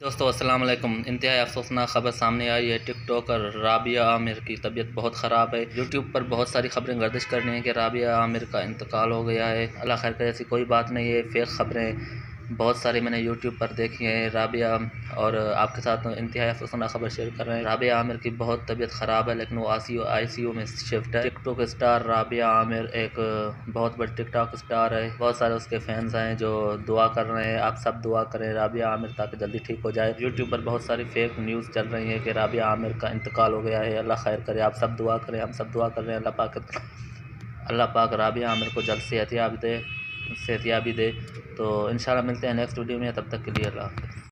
दोस्तों अस्सलाम वालेकुम इंतहाई अफसोसनाक खबर सामने आई है। टिकटॉकर राबिया आमिर की तबीयत बहुत ख़राब है। यूट्यूब पर बहुत सारी खबरें गर्दिश कर रही हैं कि राबिया आमिर का इंतकाल हो गया है। अल्लाह खैर कर, ऐसी कोई बात नहीं है। फेक खबरें बहुत सारे मैंने यूट्यूब पर देखी हैं, राबिया और आपके साथ इंतहा अफसोसनाक खबर शेयर कर रहे हैं। राबिया आमिर की बहुत तबीयत ख़राब है, लेकिन वो आई आई सी यू में शिफ्ट है। टिकटॉक स्टार राबिया आमिर एक बहुत बड़े टिकटॉक स्टार है। बहुत सारे उसके फैंस हैं जो दुआ कर रहे हैं, आप सब दुआ करें राबिया आमिर ताकि जल्दी ठीक हो जाए। यूट्यूब पर बहुत सारी फेक न्यूज़ चल रही है कि राबिया आमिर का इंतकाल हो गया है। अल्लाह खैर करे, आप सब दुआ करें, हम सब दुआ कर रहे हैं। अल्लाह पाक अल्लाह पाक राबिया आमिर को जल्द सेहतियाब दे। सेहतियाबी दे। तो इन मिलते हैं नेक्स्ट वीडियो में तब तक के लिए अल्लाह